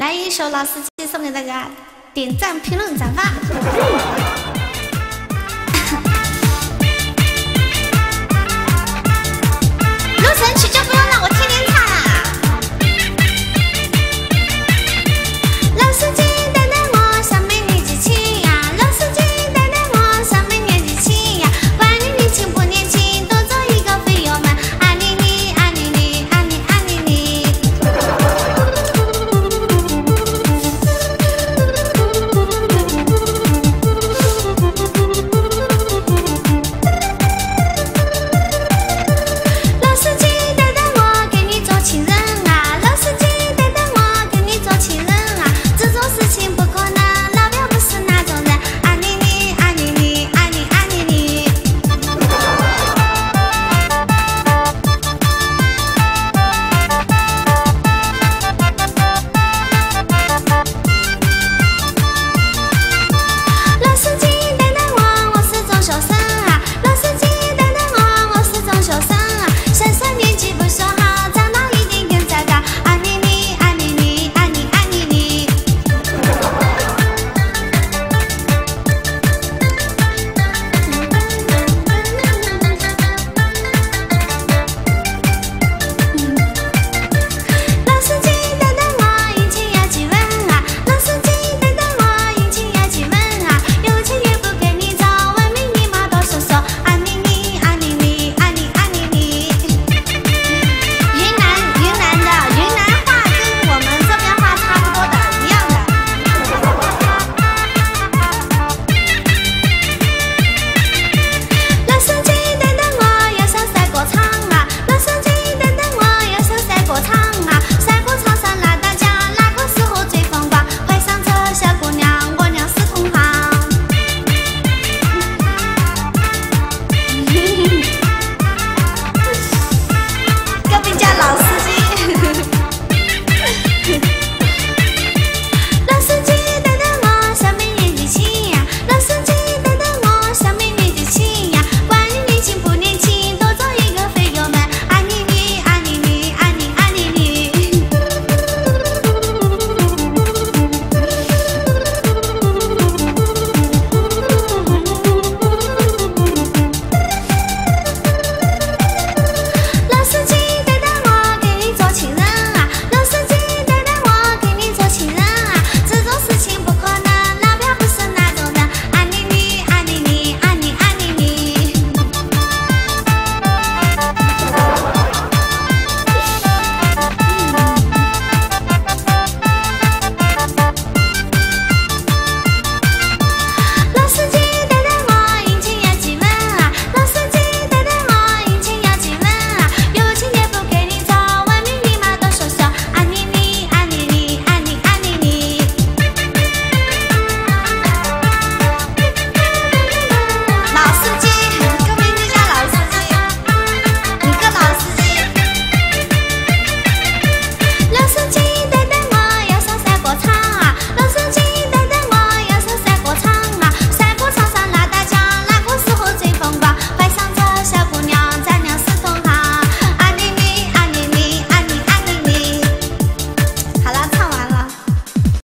来一首老司机送给大家点赞评论转发。